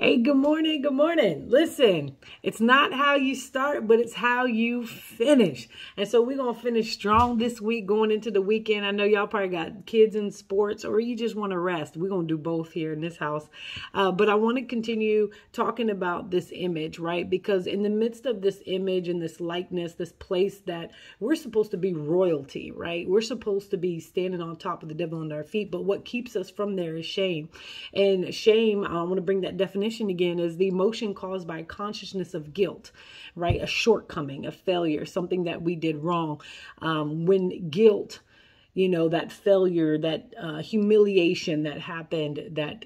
Hey, good morning. Good morning. Listen, it's not how you start, but it's how you finish. And so we're going to finish strong this week going into the weekend. I know y'all probably got kids in sports or you just want to rest. We're going to do both here in this house. Uh, but I want to continue talking about this image, right? Because in the midst of this image and this likeness, this place that we're supposed to be royalty, right? We're supposed to be standing on top of the devil under our feet. But what keeps us from there is shame. And shame, I want to bring that definition definition again is the emotion caused by consciousness of guilt, right? A shortcoming, a failure, something that we did wrong. Um, when guilt, you know, that failure, that uh, humiliation that happened, that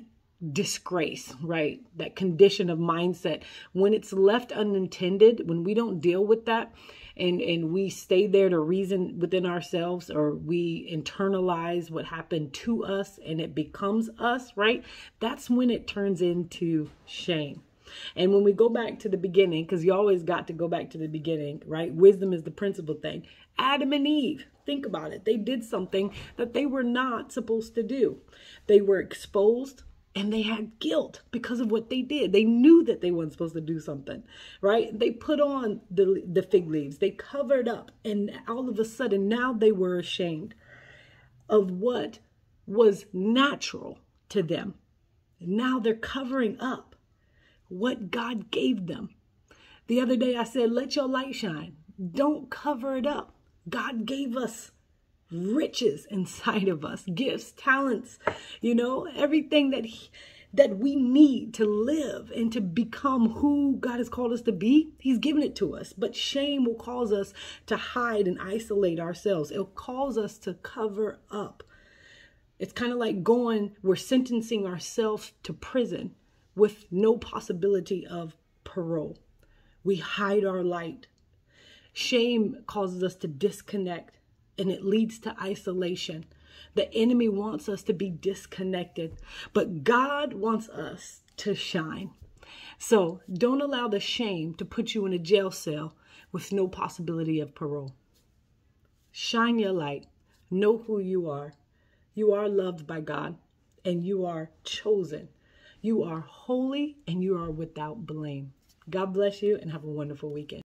disgrace, right? That condition of mindset, when it's left unintended, when we don't deal with that, and and we stay there to reason within ourselves or we internalize what happened to us and it becomes us right? That's when it turns into shame. And when we go back to the beginning because you always got to go back to the beginning right? Wisdom is the principal thing. Adam and eve think about it. They did something that they were not supposed to do. They were exposed and they had guilt because of what they did. They knew that they weren't supposed to do something, right? They put on the, the fig leaves, they covered up, and all of a sudden now they were ashamed of what was natural to them. Now they're covering up what God gave them. The other day I said, Let your light shine. Don't cover it up. God gave us riches inside of us, gifts, talents, you know, everything that he, that we need to live and to become who God has called us to be, He's given it to us. But shame will cause us to hide and isolate ourselves. It'll cause us to cover up. It's kind of like going, we're sentencing ourselves to prison with no possibility of parole. We hide our light. Shame causes us to disconnect and it leads to isolation. The enemy wants us to be disconnected, but God wants us to shine. So don't allow the shame to put you in a jail cell with no possibility of parole. Shine your light. Know who you are. You are loved by God and you are chosen. You are holy and you are without blame. God bless you and have a wonderful weekend.